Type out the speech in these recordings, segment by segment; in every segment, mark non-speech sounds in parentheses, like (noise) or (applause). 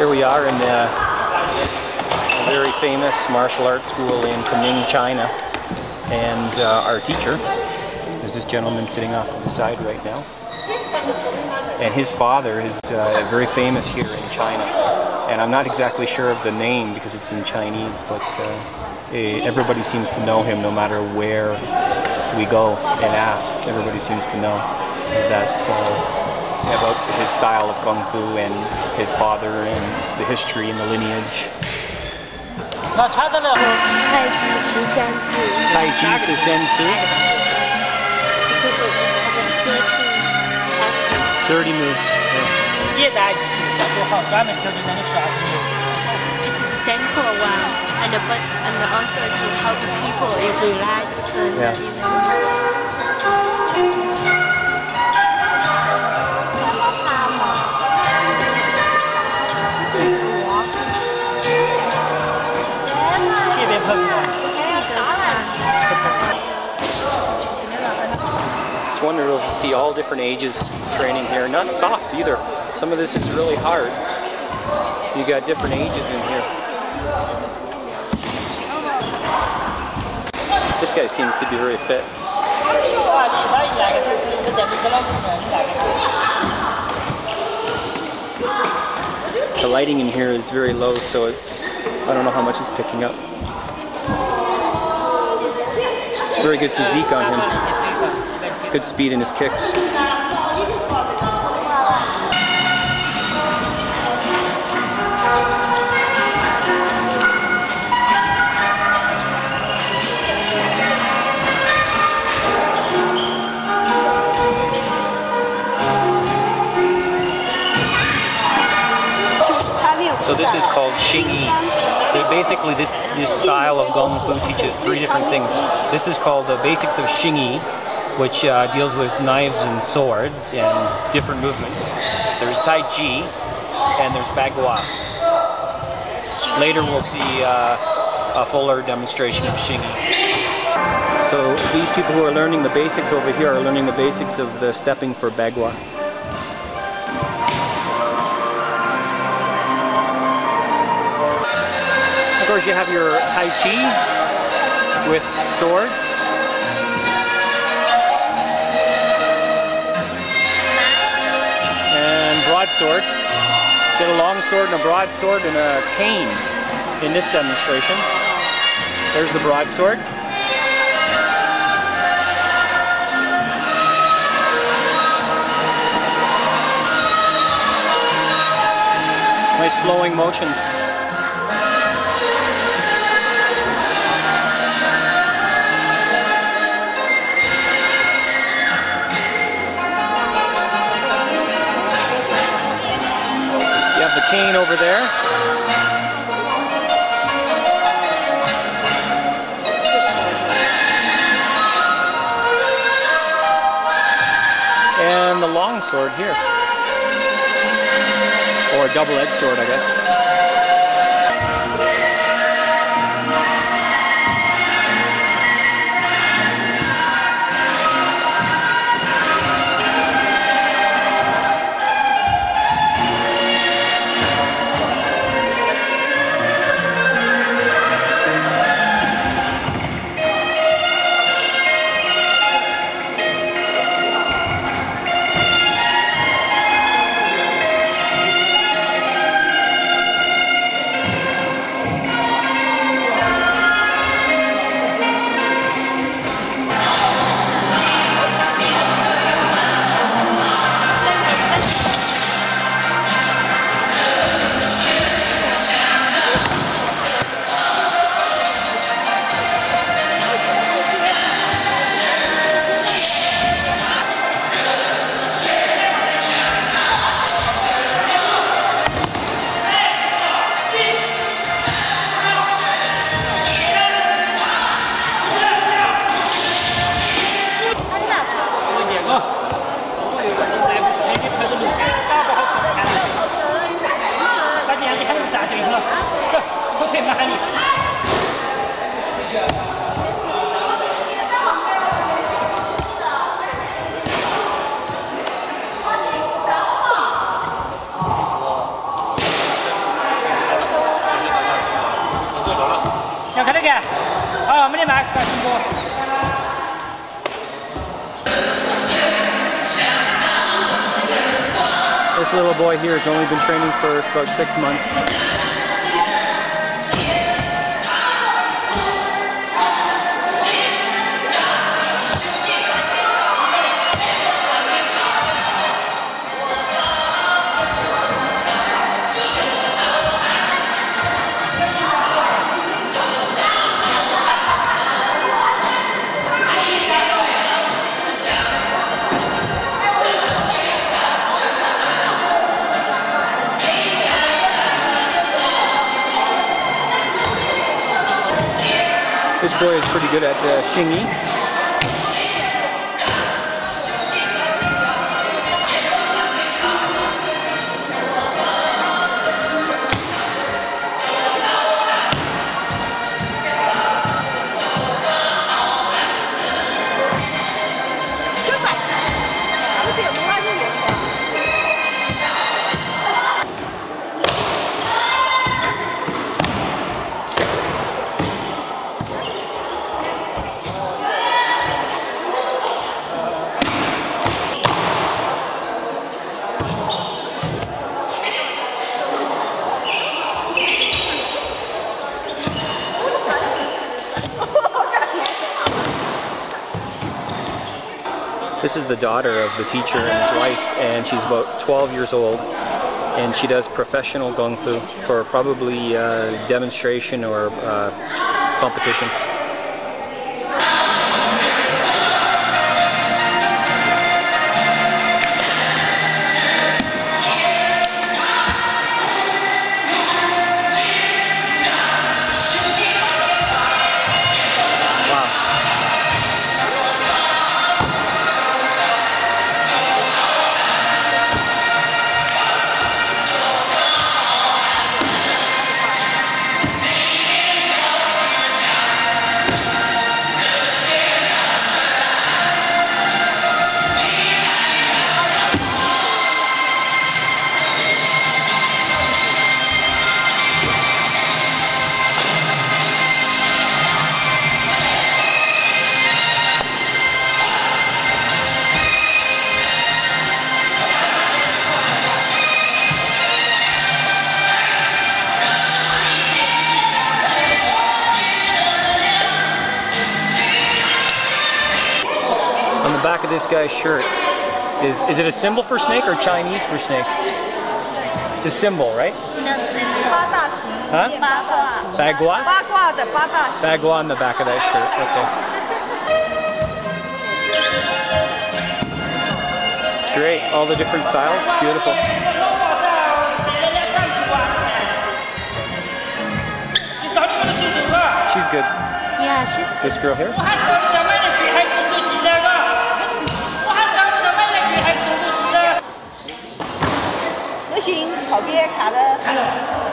Here we are in uh, a very famous martial arts school in Kunming, China. And uh, our teacher is this gentleman sitting off to the side right now. And his father is uh, very famous here in China. And I'm not exactly sure of the name because it's in Chinese, but uh, eh, everybody seems to know him no matter where we go and ask. Everybody seems to know that uh, about his style of kung fu and his father and the history and the lineage. 那他的呢？太极十三字。太极十三字。 Because it was covered 13 active. 30 moves. Yeah. 接待就是小逗号，专门调节人的耍肌肉。 This is the same for a while, and the, but and also to help people relax and Yeah. you know. It's wonderful to see all different ages training here. Not soft either. Some of this is really hard. You got different ages in here. This guy seems to be very fit. The lighting in here is very low, so it's, I don't know how much it's picking up. Very good physique on him. Good speed in his kicks. So this is called Xingyi. They basically this this style of Gong Fu teaches three different things. This is called the basics of Xingyi, which uh, deals with knives and swords and different movements. There's Tai Chi and there's Bagua. Later we'll see uh, a fuller demonstration of Xingyi. So these people who are learning the basics over here are learning the basics of the stepping for Bagua. Of course, you have your Tai Chi with sword. Broadsword. Get a long sword and a broadsword and a cane in this demonstration. There's the broadsword. Nice flowing motions. Over there. And the long sword here. Or a double-edged sword, I guess. This little boy here has only been training for about six months. Boy is pretty good at uh, Xingyi. This is the daughter of the teacher and his wife, and she's about 12 years old. And she does professional gung fu for probably uh, demonstration or uh, competition. back of this guy's shirt. Is, is it a symbol for snake or Chinese for snake? It's a symbol, right? Huh? Bagua? Bagua on the back of that shirt, okay. It's great, all the different styles, beautiful. She's good. Yeah, she's good. This girl here? 考毕业卡的。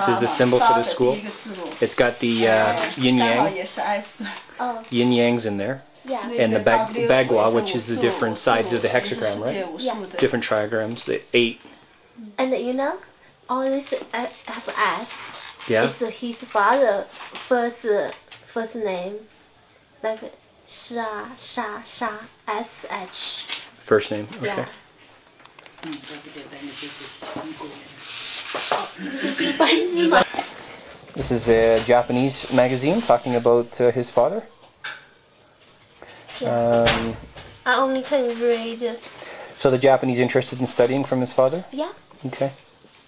This is the symbol for the school. It's got the uh, yin yang. Oh. Yin yangs in there. Yeah. And the bag, bagua, which is the different sides of the hexagram, right? Yes. Different trigrams, the eight. And you know, all this FS yeah. is his father first uh, first name, like Sha Sha Sha S H. First name. Okay. Yeah. This is a Japanese magazine talking about uh, his father. Yeah. Um, I only can read. So the Japanese interested in studying from his father? Yeah. Okay.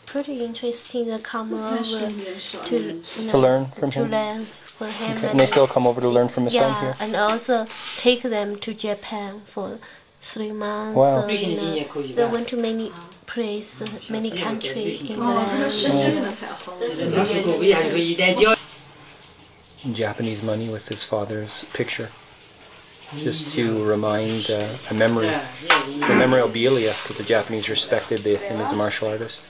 Pretty interesting to come over to, you know, to learn from to him. Learn. Okay. And they still come over to learn from his yeah, son here? and also take them to Japan for three months. Wow. So, they went to many places, many countries, England. Japanese money with his father's picture, just to remind uh, a memory, the memorabilia, because the Japanese respected the, him as a martial artist.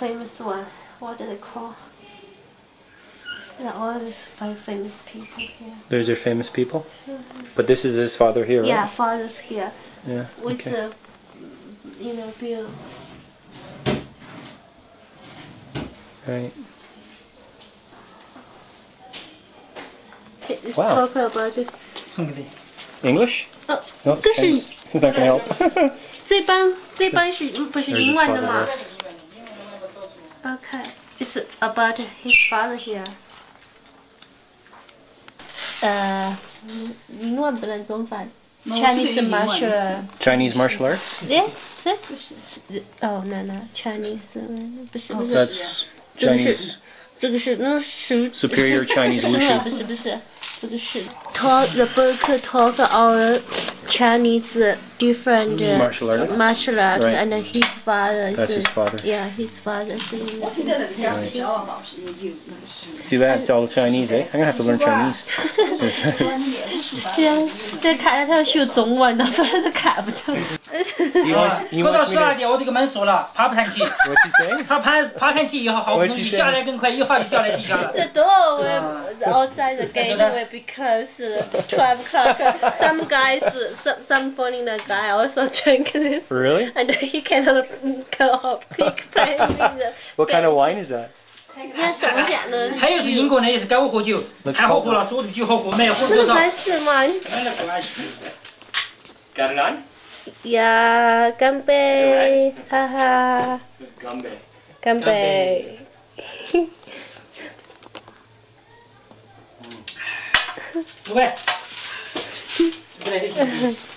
famous one. What do they call? Yeah, all these five famous people here. Those are famous people, but this is his father here, right? Yeah, fathers here Yeah. with Okay. the, you know, bill. Right. Let's Wow. talk about it. 送给你。 English? 哦， No, 这是 thanks. It's not gonna help. (laughs) 这班这班是不是 There's 英 his 文的 father 吗 there. ？Okay, it's about his father here. 呃，英文不能中翻。Chinese martial art. Chinese martial arts? Yeah, see? Oh no no, Chinese 不是不是， That's 这个 Chinese 是(laughs) 这个是那是 superior Chinese 不是 wushu. 不是不是，这个是 talk the book talk our Chinese different uh, Martial artists? martial art Right. and his father is That's his father. yeah his father is in the See that? It's all Chinese, eh? I'm gonna have to learn Chinese. (laughs) 对(laughs) 啊，对看到他要学中文了，不然都看不懂。 You 啊 want, you 快到 want 十 me 二 to, 点，我这个门锁了，爬不上去。 what's he saying? 他爬爬上去以后，好不容易下来更快，一下就掉在地上了。 The (laughs) door will outside the gate will be closed twelve o'clock. Some guys, some some foreigner guy also drink (laughs) this, Really? and he cannot go up. He play with the. What kind of wine is that? 那什么讲呢？还有是英国人也是赶我喝酒，太好喝了，说这个酒好喝，没有喝多少。这个白吃吗？ Got it on? 呀，干杯！哈哈， Gumbe. 干杯！诸位，这个来就行 (laughs) (laughs)